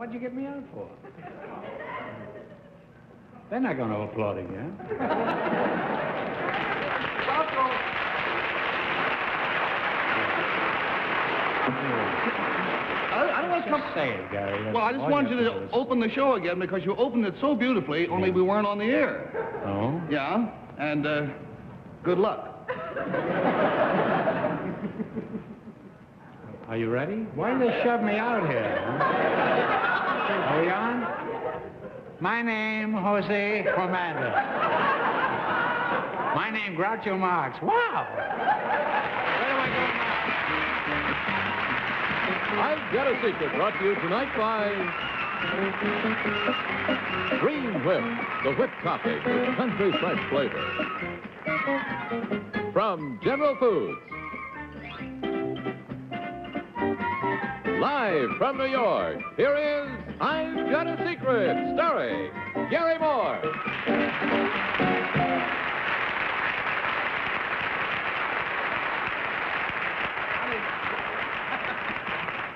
What'd you get me out for? They're not going to applaud again. I, I don't want to come. Say it, Garry. Well, I just wanted you to open the show again because you opened it so beautifully, only we weren't on the air. Oh? Yeah, and uh, good luck. Are you ready? Why did they shove me out here? huh? Are we on? My name, Jose Commander. My name, Groucho Marx. Wow! Where do I go now? I've Got a Secret brought to you tonight by Dream Whip, the whipped coffee with country fresh flavor. From General Foods. Live from New York, here is I've Got a Secret, starring Garry Moore.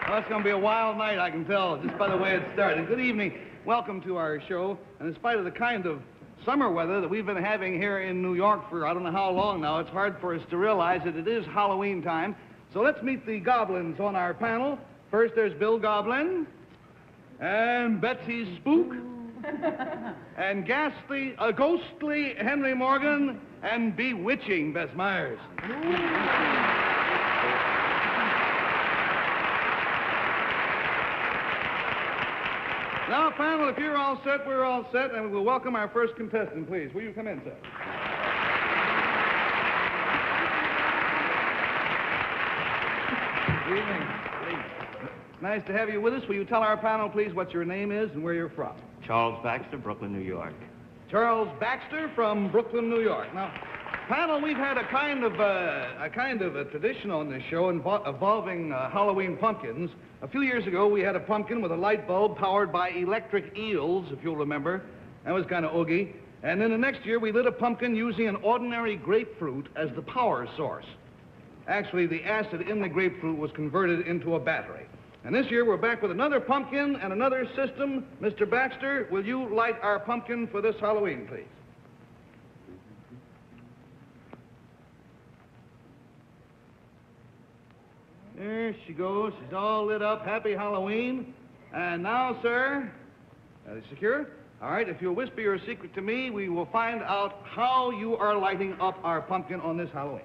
Well, it's going to be a wild night, I can tell, just by the way it started. Good evening. Welcome to our show. And in spite of the kind of summer weather that we've been having here in New York for I don't know how long now, it's hard for us to realize that it is Halloween time. So let's meet the goblins on our panel. First, there's Bill Goblin, and Betsy Spook, and ghastly, uh, ghostly Henry Morgan, and bewitching Bess Myerson. Now, panel, if you're all set, we're all set, and we'll welcome our first contestant, please. Will you come in, sir? Good evening. Nice to have you with us. Will you tell our panel, please, what your name is and where you're from? Charles Baxter, Brooklyn, New York. Charles Baxter from Brooklyn, New York. Now, panel, we've had a kind of uh, a kind of a tradition on this show invo- involving uh, Halloween pumpkins. A few years ago, we had a pumpkin with a light bulb powered by electric eels, if you'll remember. That was kind of oogie. And then the next year, we lit a pumpkin using an ordinary grapefruit as the power source. Actually, the acid in the grapefruit was converted into a battery. And this year, we're back with another pumpkin and another system. Mr. Baxter, will you light our pumpkin for this Halloween, please? There she goes. She's all lit up. Happy Halloween. And now, sir, uh, secure? All right, if you'll whisper your secret to me, we will find out how you are lighting up our pumpkin on this Halloween.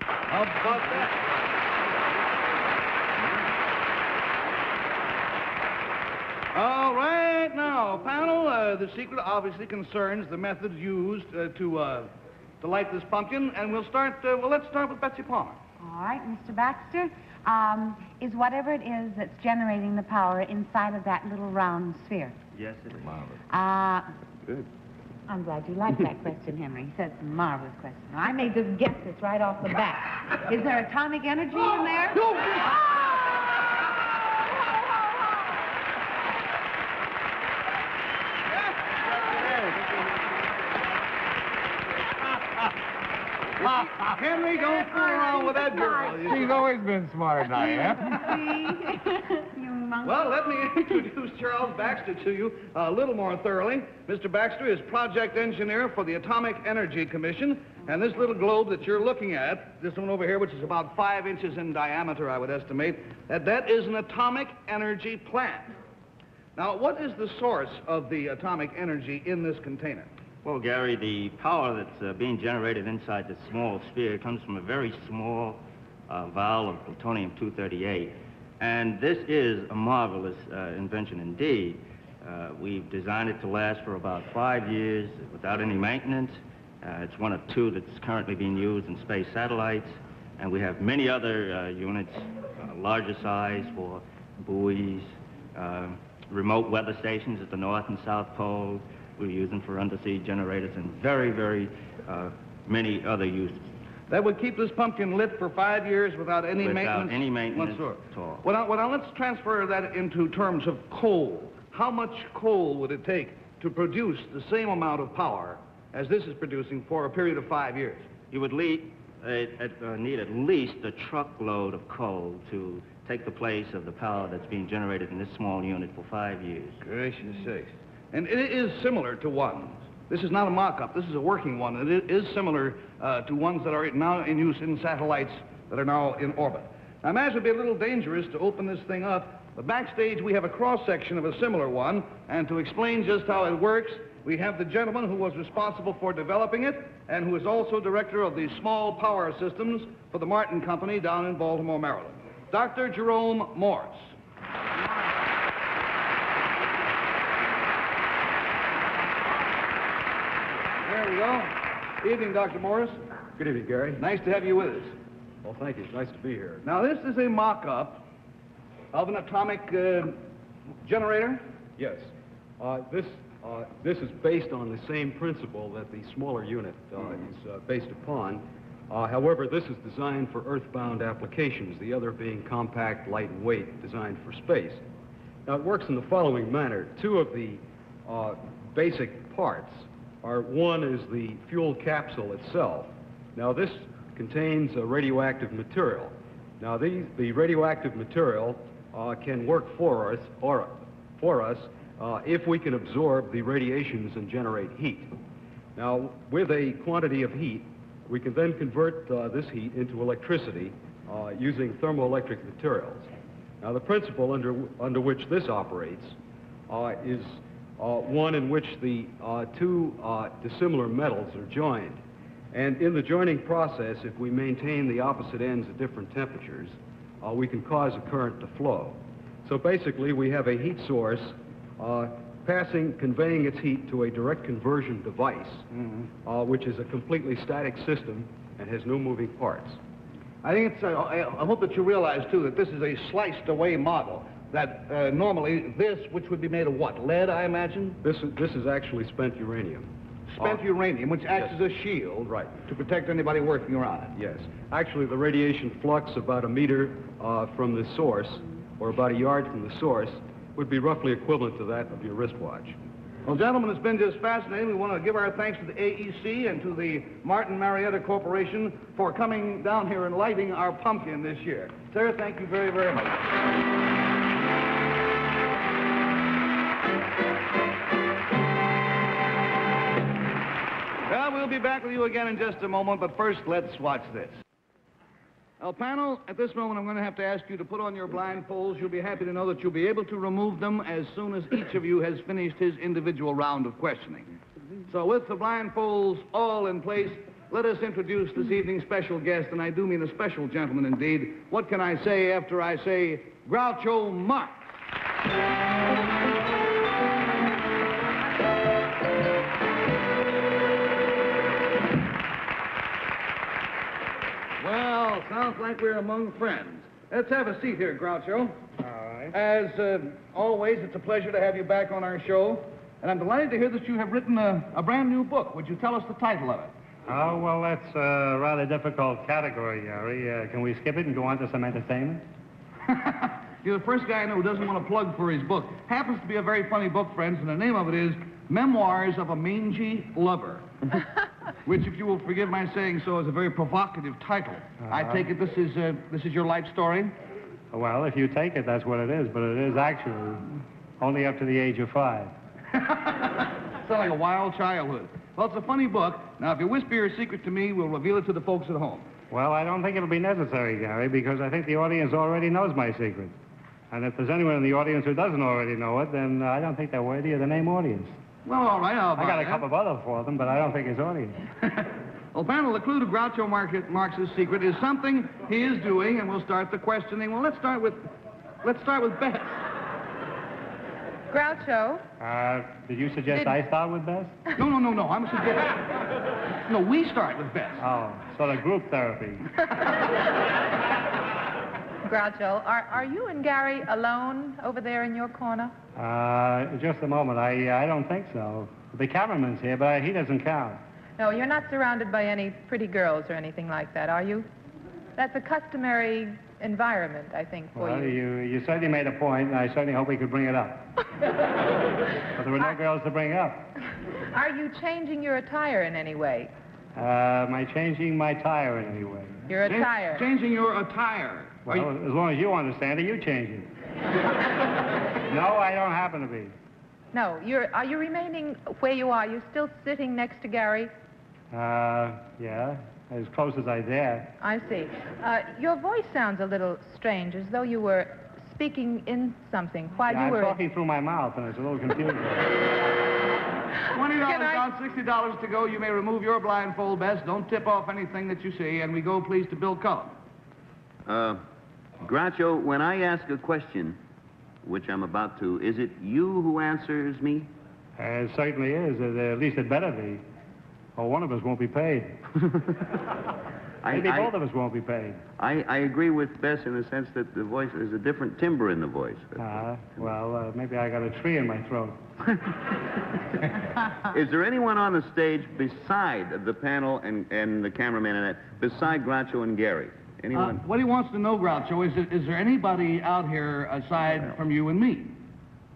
How about that? All right, now, panel, uh, the secret obviously concerns the methods used uh, to, uh, to light this pumpkin, and we'll start, uh, well, let's start with Betsy Palmer. All right, Mr. Baxter, um, is whatever it is that's generating the power inside of that little round sphere. Yes, it is. Marvelous. Uh, Good. I'm glad you like that question, Henry. He said it's a marvelous question. I may just guess this right off the bat. Is there atomic energy in there? Henry, don't fool around with that girl. She's always been smarter than I am. Well, let me introduce Charles Baxter to you uh, a little more thoroughly. Mr. Baxter is project engineer for the Atomic Energy Commission, and this little globe that you're looking at, this one over here, which is about five inches in diameter, I would estimate, that that is an atomic energy plant. Now, what is the source of the atomic energy in this container? Well, Garry, the power that's uh, being generated inside the small sphere comes from a very small uh, vial of plutonium-238. And this is a marvelous uh, invention indeed. Uh, we've designed it to last for about five years without any maintenance. Uh, it's one of two that's currently being used in space satellites. And we have many other uh, units, larger size for buoys, remote weather stations at the North and South Pole. We're using for undersea generators and very, very uh, many other uses. That would keep this pumpkin lit for five years without any Without maintenance? Without any maintenance whatsoever. at all. Well, now, well, now let's transfer that into terms of coal. How much coal would it take to produce the same amount of power as this is producing for a period of five years? You would lead, uh, uh, need at least a truckload of coal to take the place of the power that's being generated in this small unit for five years. Gracious sakes. And it is similar to ones. This is not a mock-up. This is a working one. And it is similar uh, to ones that are now in use in satellites that are now in orbit. Now, imagine it'd be a little dangerous to open this thing up. But backstage, we have a cross-section of a similar one. And to explain just how it works, we have the gentleman who was responsible for developing it and who is also director of the small power systems for the Martin Company down in Baltimore, Maryland. Dr. Jerome Morse. There we go. Evening, Dr. Morse. Good evening, Garry. Nice to have you with us. Well, thank you. It's nice to be here. Now, this is a mock-up of an atomic uh, generator. Yes. Uh, this, uh, this is based on the same principle that the smaller unit uh, is uh, based upon. Uh, however, this is designed for earthbound applications, the other being compact, light and weight, designed for space. Now, it works in the following manner. Two of the uh, basic parts are, one is the fuel capsule itself. Now, this contains a radioactive material. Now, these, the radioactive material uh, can work for us, or for us uh, if we can absorb the radiations and generate heat. Now, with a quantity of heat, we can then convert uh, this heat into electricity uh, using thermoelectric materials. Now, the principle under, under which this operates uh, is one in which the uh, two uh, dissimilar metals are joined. And in the joining process, if we maintain the opposite ends at different temperatures, uh, we can cause a current to flow. So basically, we have a heat source uh, passing, conveying its heat to a direct conversion device, uh, which is a completely static system and has no moving parts. I think it's, uh, I hope that you realize, too, that this is a sliced away model. That uh, normally this, which would be made of what? Lead, I imagine? This is, this is actually spent uranium. Spent Uh, uranium, which acts yes. as a shield Right. to protect anybody working around it. Yes. Actually, the radiation flux about a meter uh, from the source, or about a yard from the source, would be roughly equivalent to that of your wristwatch. Well, gentlemen, it's been just fascinating. We want to give our thanks to the AEC and to the Martin Marietta Corporation for coming down here and lighting our pumpkin this year. Sir, thank you very, very much. Well, be back with you again in just a moment, but first, let's watch this. El panel, at this moment, I'm going to have to ask you to put on your blindfolds. You'll be happy to know that you'll be able to remove them as soon as each of you has finished his individual round of questioning. So, with the blindfolds all in place, let us introduce this evening's special guest, and I do mean a special gentleman indeed. What can I say after I say Groucho Marx? Sounds like we're among friends. Let's have a seat here, Groucho. All right. As uh, always, it's a pleasure to have you back on our show. And I'm delighted to hear that you have written a, a brand new book. Would you tell us the title of it? Oh, well, that's a rather difficult category, Harry. Uh, can we skip it and go on to some entertainment? You're the first guy I know who doesn't want to plug for his book. Happens to be a very funny book, friends, and the name of it is Memoirs of a Mangy Lover. Which, if you will forgive my saying so, is a very provocative title. I take it this is uh, this is your life story. Well, if you take it, that's what it is, but it is actually only up to the age of five. Sounds like a wild childhood. Well, it's a funny book. Now, if you whisper your secret to me, we'll reveal it to the folks at home. Well, I don't think it'll be necessary, Garry, because I think the audience already knows my secret. And if there's anyone in the audience who doesn't already know it, then I don't think they're worthy of the name audience. Well, all right, I'll buy I got buy a couple of others for them, but I don't think it's audience. well, panel, the clue to Groucho Marx's secret is something he is doing, and we'll start the questioning. Well, let's start with, let's start with Bess. Groucho, Uh, did you suggest Did- I start with Bess? No, no, no, no. I'm suggesting. No, we start with Bess. Oh, sort of group therapy. Groucho, are, are you and Garry alone over there in your corner? Uh, just a moment. I I don't think so. The cameraman's here, but he doesn't count. No, you're not surrounded by any pretty girls or anything like that, are you? That's a customary environment, I think, for Well, you. you you certainly made a point, and I certainly hope we could bring it up. but there were no girls to bring up. Are you changing your attire in any way? Uh, am I changing my tire in any way? Your Cha- attire. Changing your attire. Are you- Well, as long as you understand it, you change it. no, I don't happen to be. No, you're, are you remaining where you are? You're still sitting next to Garry? Uh, yeah, as close as I dare. I see. Uh, your voice sounds a little strange, as though you were speaking in something while Yeah, you I'm were... talking through my mouth, and it's a little confusing. Twenty dollars Can I- down, sixty dollars to go. You may remove your blindfold, Bess. Don't tip off anything that you see, and we go, please, to Bill Cullen. Uh, Groucho, when I ask a question, which I'm about to, is it you who answers me? Uh, it certainly is. Uh, at least it better be. Or one of us won't be paid. Maybe I, both of us won't be paid. I, I agree with Bess in the sense that the voice, there's a different timbre in the voice. Uh, well, uh, maybe I got a tree in my throat. Is there anyone on the stage beside the panel and, and the cameraman and that, beside Groucho and Garry? Uh, what he wants to know, Groucho, is, is there anybody out here aside from you and me?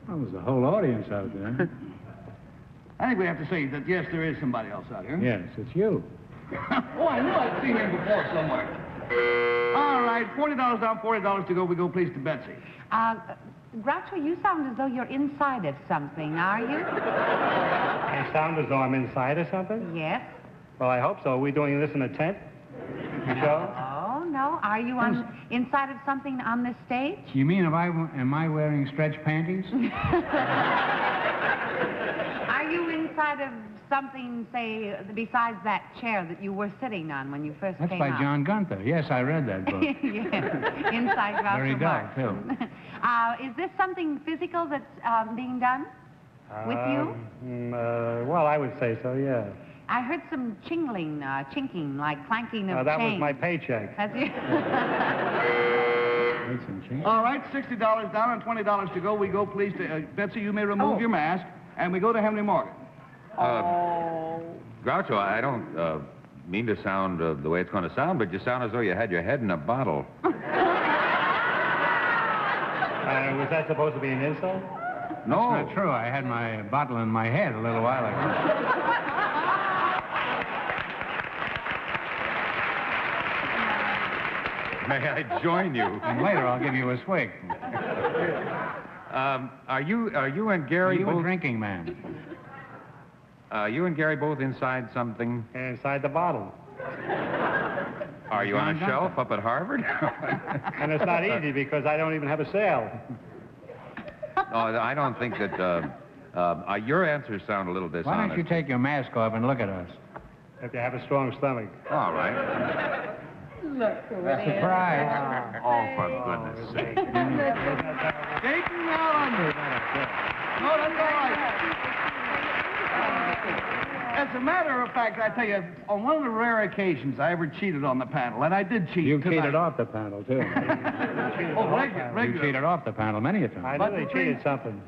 Well, there's a whole audience out there. I think we have to say that, yes, there is somebody else out here. yes, it's you. oh, I knew I'd seen him before somewhere. All right, $40 down, $40 to go. We go, please, to Betsy. Uh, Groucho, you sound as though you're inside of something, are you? I sound as though I'm inside of something? Yes. Well, I hope so. Are we doing this in a tent? You show? No. Are you on inside of something on this stage? You mean if I am I wearing stretch panties? Are you inside of something, say, besides that chair that you were sitting on when you first That's came by out? John Gunther. Yes, I read that book. yes. Inside Groucho Very dull, Marx. too. Uh, is this something physical that's um, being done? With you? Um, uh, well, I would say so, yeah. I heard some chingling, uh, chinking, like clanking of Uh, that was my paycheck. That's you. All right, $60 down and $20 to go. We go, please, to uh, Betsy, you may remove Oh. your mask, and we go to Henry Morgan. oh. Groucho, I don't uh, mean to sound uh, the way it's going to sound, but you sound as though you had your head in a bottle. Uh, was that supposed to be an insult? No. Not true. I had my bottle in my head a little while ago. May I join you? And later I'll give you a swig. Um, are you are you and Garry Are you a both? drinking man? Uh, you and Garry both inside something? Inside the bottle. Are you on a John shelf up at Harvard? And it's not easy because I don't even have a sail. no, I don't think that. Uh, uh, uh, your answers sound a little dishonest. Why don't you take your mask off and look at us? If you have a strong stomach. All right. Surprise. Oh, oh, for goodness oh, sake. Dayton Allen. No, that's all right. As a matter of fact, I tell you, on one of the rare occasions I ever cheated on the panel, and I did cheat You tonight. cheated off the panel, too. Oh, regular, regular. You cheated off the panel many a I time. I know they cheated something.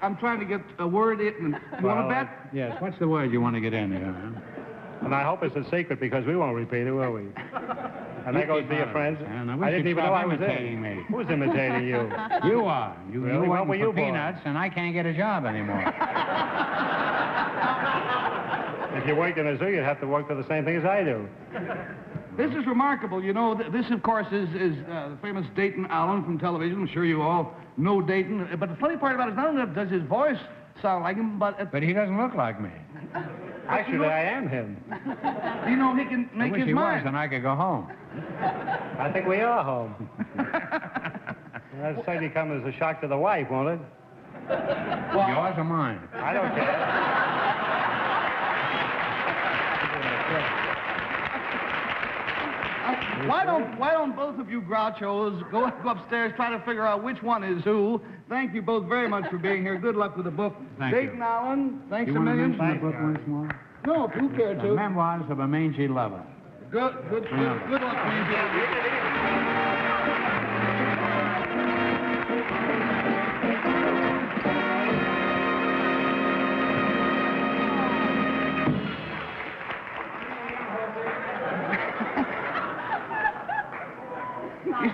I'm trying to get a word in. You want Well, to bet? Yes, what's the word you want to get in here? And I hope it's a secret because we won't repeat it, will we? And that go to your friends. And I wish I didn't even know I was imitating in. me. Who's imitating you? You are. You, Really? you What went were for you for? peanuts, and I can't get a job anymore. If you worked in a zoo, you'd have to work for the same thing as I do. This is remarkable. You know, th- this, of course, is, is uh, the famous Dayton Allen from television. I'm sure you all know Dayton. But the funny part about it is not only does his voice sound like him, but uh, But he doesn't look like me. Actually, I am him. you know he can I make wish his he was, mind. and I could go home. I think we are home. That'll certainly come as a shock to the wife, won't it? Yours or mine? I don't care. Why don't Why don't both of you grouchos go, upstairs, try to figure out which one is who? Thank you both very much for being here. Good luck with the book. Thank you. Dayton Allen, thanks You a million. the book once more? No, if you care The to. Memoirs of a Mangy Lover. Good, good, good, good luck to you.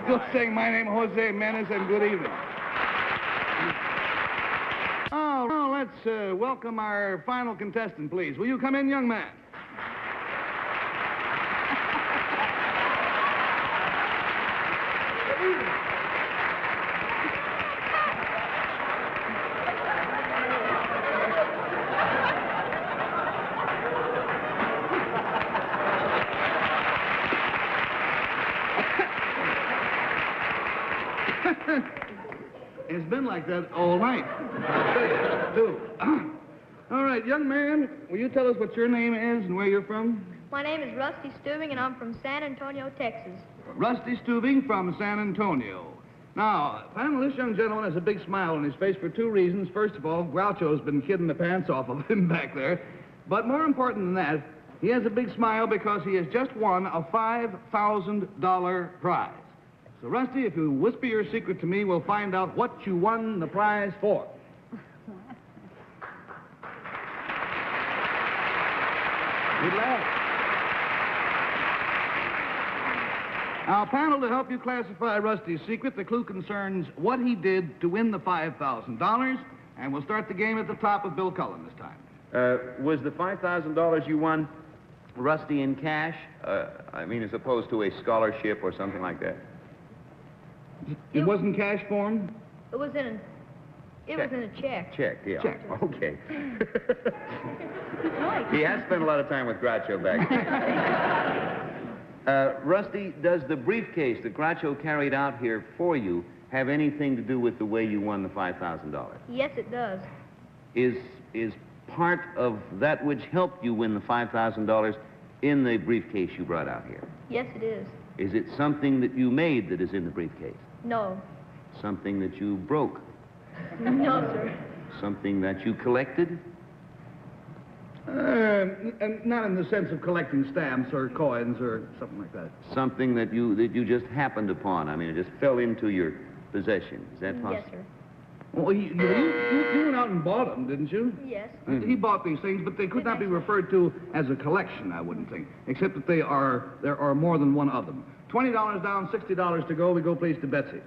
Still saying my name, Jose Menes, and good evening. Oh, now let's uh, welcome our final contestant, please. Will you come in, young man? It's been like that all night. I tell you, too. All right, young man, will you tell us what your name is and where you're from? My name is Rusty Stubing, and I'm from San Antonio, Texas. Rusty Stubing from San Antonio. Now, panel, this young gentleman has a big smile on his face for two reasons. First of all, Groucho's been kidding the pants off of him back there. But more important than that, he has a big smile because he has just won a $5,000 prize. So, Rusty, if you whisper your secret to me, we'll find out what you won the prize for. Good lad. Now, panel, to help you classify Rusty's secret, the clue concerns what he did to win the $5,000, and we'll start the game at the top of Bill Cullen this time. Uh, was the $5,000 you won Rusty in cash? Uh, I mean, as opposed to a scholarship or something like that? It wasn't cash form? It was in a, it was in a check. Check, yeah. Check. Okay. he has spent a lot of time with Groucho back there. uh, Rusty, does the briefcase that Groucho carried out here for you have anything to do with the way you won the $5,000? Yes, it does. Is, is part of that which helped you win the $5,000 in the briefcase you brought out here? Yes, it is. Is it something that you made that is in the briefcase? No. Something that you broke? No, sir. Something that you collected? Uh, n- n- not in the sense of collecting stamps or coins or something like that. Something that you that you just happened upon. I mean, it just fell into your possession. Is that possible? Yes, sir. Well, you, you, you, you went out and bought them, didn't you? Yes. He bought these things, but they could not be referred to as a collection, I wouldn't think, except that they are, there are more than one of them. $20 down, $60 to go. We go, please, to Betsy.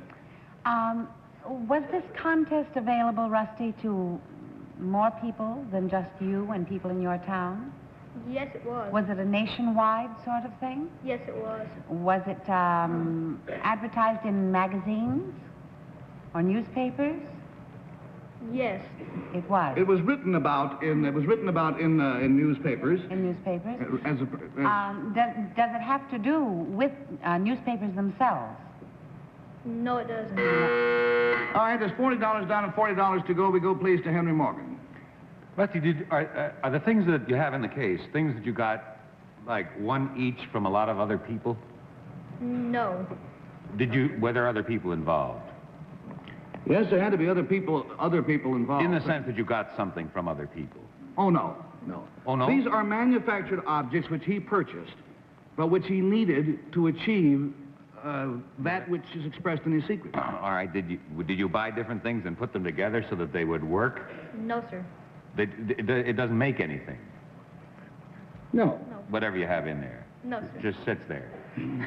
Um, was this contest available, Rusty, to more people than just you and people in your town? Yes, it was. Was it a nationwide sort of thing? Yes, it was. Was it um, advertised in magazines or newspapers? Yes. It was. It was written about in, it was written about in, uh, in newspapers. In newspapers? uh, As a, as, Um, does, does it have to do with uh, newspapers themselves? No, it doesn't. all right, there's $40 down and $40 to go. We go, please, to Henry Morgan. Rusty, did, are, uh, are the things that you have in the case things that you got, like, one each from a lot of other people? No. Did you, were there other people involved? Yes, there had to be other people, other people involved. In the sense that you got something from other people? Oh, no, no. Oh, no? These are manufactured objects which he purchased, but which he needed to achieve uh, that which is expressed in his secret. All right, did you, did you buy different things and put them together so that they would work? No, sir. They, it, it doesn't make anything, No. No. whatever you have in there. No, It sir. just sits there. in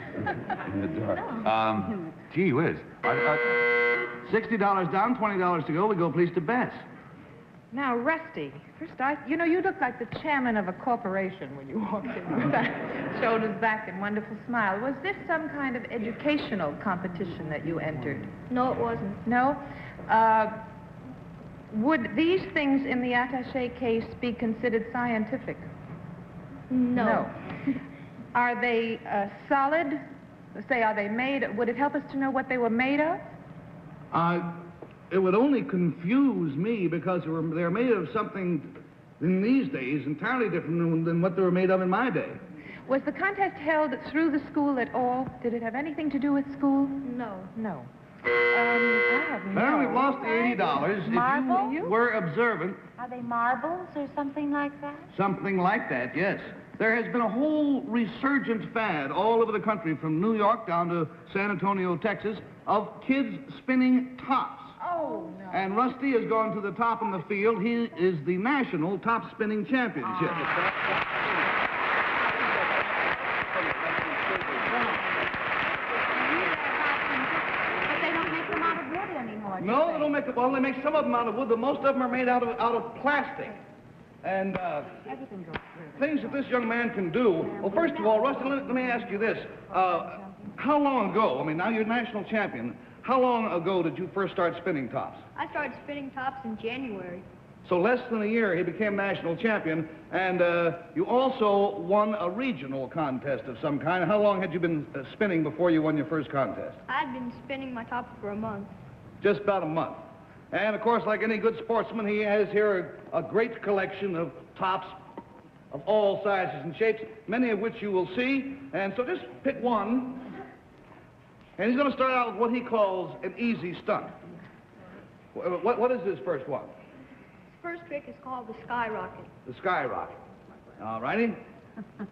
the dark. Um, gee whiz. Are- are- $60 down, $20 to go. We go, please, to Bess. Now, Rusty, first, I, you know, you look like the chairman of a corporation when you walked in with that shoulders back and wonderful smile. Was this some kind of educational competition that you entered? No, it wasn't. No? Uh, would these things in the attache case be considered scientific? No. No. Are they uh, solid? Say, are they made? Would it help us to know what they were made of? Uh, it would only confuse me because they were, they're made of something in these days entirely different than, than what they were made of in my day. Was the contest held through the school at all? Did it have anything to do with school? No. No. Um, I have no. Well, we've lost the $80. Marble? If you were observant, Are they marbles or something like that? something like that, yes. There has been a whole resurgent fad all over the country, from New York down to San Antonio, Texas, of kids spinning tops. Oh, no. And Rusty has gone to the top in the field. He is the national top spinning championship. But they don't make them out of wood anymore. No, they don't make, them well, they make some of them out of wood, but most of them are made out of, out of plastic. And uh, Everything goes things that this young man can do. Well, first of all, Rusty, let, let me ask you this. Uh, how long ago, I mean, now you're national champion, how long ago did you first start spinning tops? I started spinning tops in January. So less than a year, he became national champion, and uh, you also won a regional contest of some kind. How long had you been uh, spinning before you won your first contest? I'd been spinning my tops for a month. Just about a month. And, of course, like any good sportsman, he has here a, a great collection of tops of all sizes and shapes, many of which you will see. And so just pick one. And he's going to start out with what he calls an easy stunt. What, what is his first one? His First trick is called the skyrocket. The skyrocket. All righty.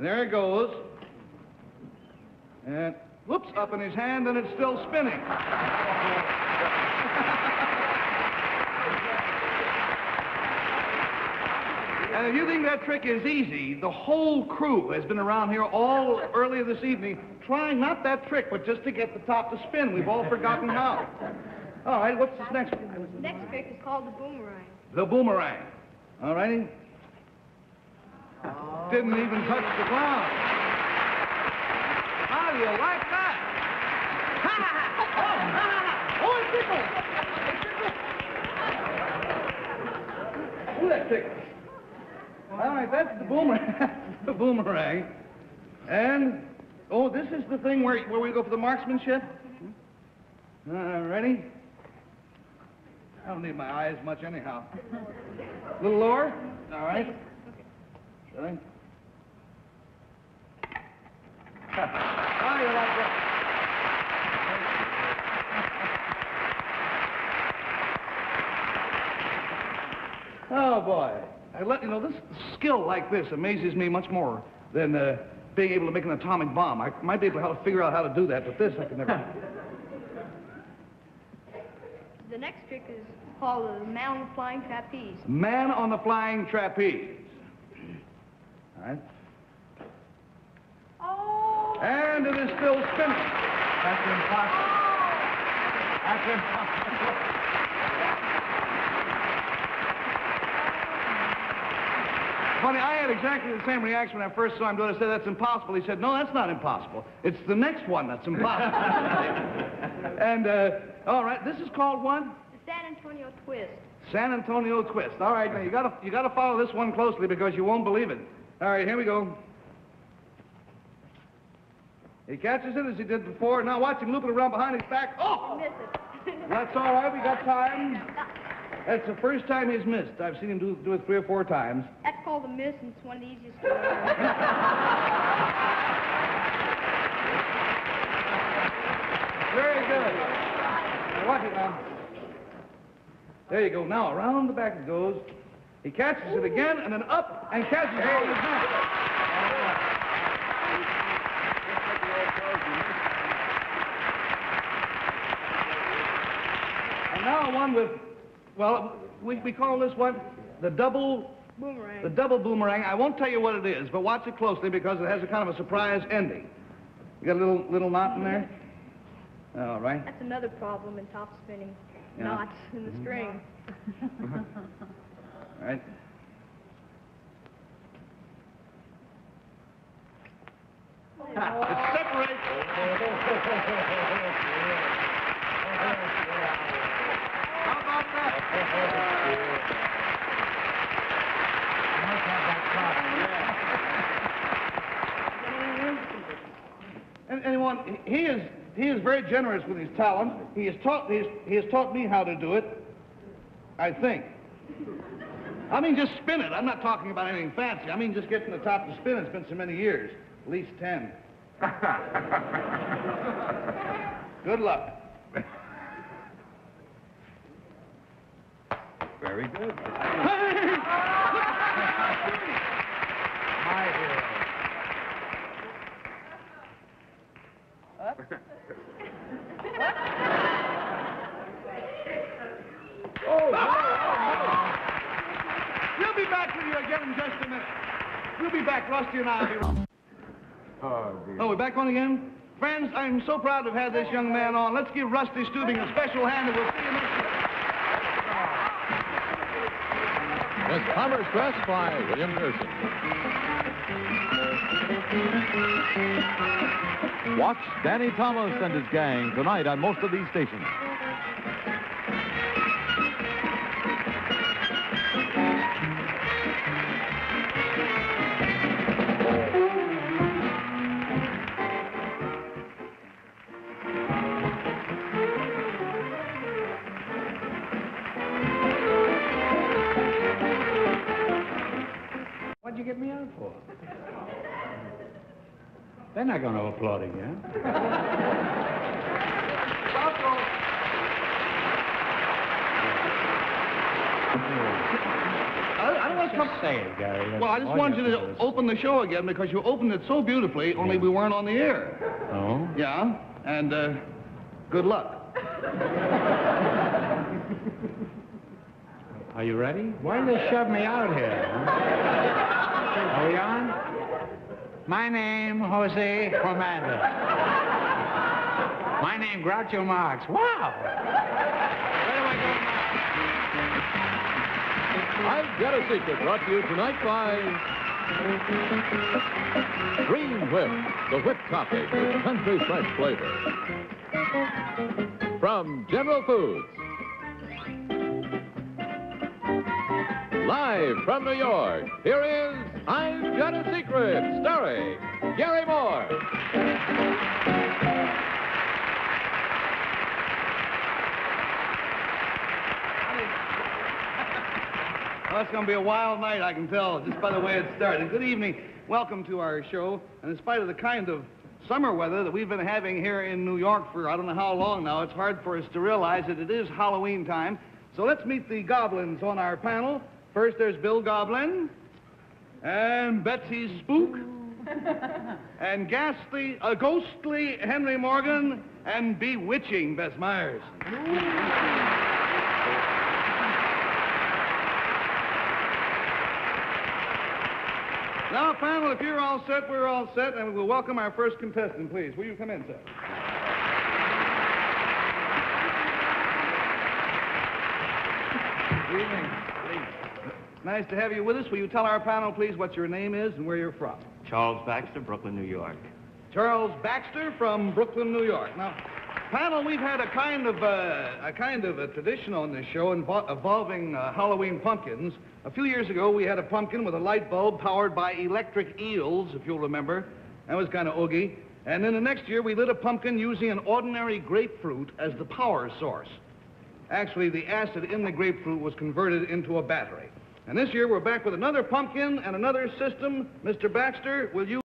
And there it goes. And whoops, up in his hand, and it's still spinning. And if you think that trick is easy, the whole crew has been around here all earlier this evening trying not that trick, but just to get the top to spin. We've all forgotten how. All right, what's this next one? The next trick is called the boomerang. The boomerang. All righty. Didn't even touch the ground. How do you like that? Ha, ha, ha. Oh, ha, ha, ha. Oh, it tickles. It tickles. Ooh, that tickles. All right, that's the boomerang. the boomerang. And, oh, this is the thing where, where we go for the marksmanship? Uh, ready? I don't need my eyes much anyhow. A little lower? All right. Ready? How do you like that? Oh, boy. I let you know, this skill like this amazes me much more than uh, being able to make an atomic bomb. I might be able to figure out how to do that, but this I can never. The next trick is called the man on the flying trapeze. Man on the flying trapeze. All right. Oh! And it is still spinning. That's impossible. That's impossible. Funny, I had exactly the same reaction when I first saw him do it. I said, that's impossible. He said, no, that's not impossible. It's the next one that's impossible. and, uh, all right, this is called one? The San Antonio twist. San Antonio twist. All right, now you gotta, you gotta follow this one closely because you won't believe it. All right, here we go. He catches it as he did before. Now watch him loop it around behind his back. Oh! Miss it. That's all right. We got time. That's the first time he's missed. I've seen him do, do it three or four times. That's called a miss, and it's one of the easiest. Very good. Now watch it now. There you go. Now around the back it goes. He catches it again and then up and catches it on his back. And now one with, well, we, we call this one the double Boomerang. the double boomerang. I won't tell you what it is, but watch it closely because it has a kind of a surprise ending. You got a little little knot in there? All right. That's another problem in top spinning. Yeah. Knots in the string. Mm-hmm. All right. It separates. How about that? And anyone, he is he is very generous with his talent. He has taught he has, he has taught me how to do it. I think. I mean, just spin it. I'm not talking about anything fancy. I mean, just get from the top to spin. It's been so many years, at least ten. Good luck. Very good. We'll be back with you again in just a minute. We'll be back, Rusty and I. will be- Oh, dear. Oh, we're back on again? Friends, I'm so proud to have had this young man on. Let's give Rusty Stubing a special hand, and we'll see you next week. Was Commerce Press by William Gerson. Watch Danny Thomas and his gang tonight on most of these stations. Out for? They're not going to applaud again. I, I don't want to come. Say it, Garry. Well, I just all wanted you to open the show again because you opened it so beautifully, only we weren't on the air. Oh? Yeah, and uh, good luck. Are you ready? Why did they shove me out here? huh? Are we on? My name, Jose Commander. My name, Groucho Marx. Wow! Where do I go now? I've Got a Secret brought to you tonight by Dream Whip, the whipped topping with country fresh flavor. From General Foods. Live from New York, here is I've Got a Secret, starring Garry Moore. Well, it's going to be a wild night, I can tell, just by the way it started. Good evening. Welcome to our show. And in spite of the kind of summer weather that we've been having here in New York for I don't know how long now, it's hard for us to realize that it is Halloween time. So let's meet the goblins on our panel. First, there's Bill Goblin, and Betsy Spook, and ghastly, uh, ghostly Henry Morgan, and bewitching Bess Myers. Now, panel, if you're all set, we're all set, and we'll welcome our first contestant, please. Will you come in, sir? Good evening. Nice to have you with us. Will you tell our panel, please, what your name is and where you're from? Charles Baxter, Brooklyn, New York. Charles Baxter from Brooklyn, New York. Now, panel, we've had a kind of uh, a kind of a tradition on this show invo- involving uh, Halloween pumpkins. A few years ago, we had a pumpkin with a light bulb powered by electric eels, if you'll remember. That was kind of oogie. And then the next year, we lit a pumpkin using an ordinary grapefruit as the power source. Actually, the acid in the grapefruit was converted into a battery. And this year, we're back with another pumpkin and another system. Mr. Baxter, will you?